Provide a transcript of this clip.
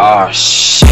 Oh shit.